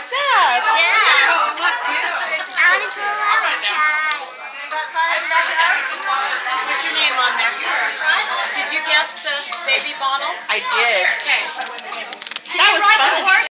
stuff. Yeah. yeah. I want to go outside. You your name on there. Did you guess the baby bottle? I did. Okay.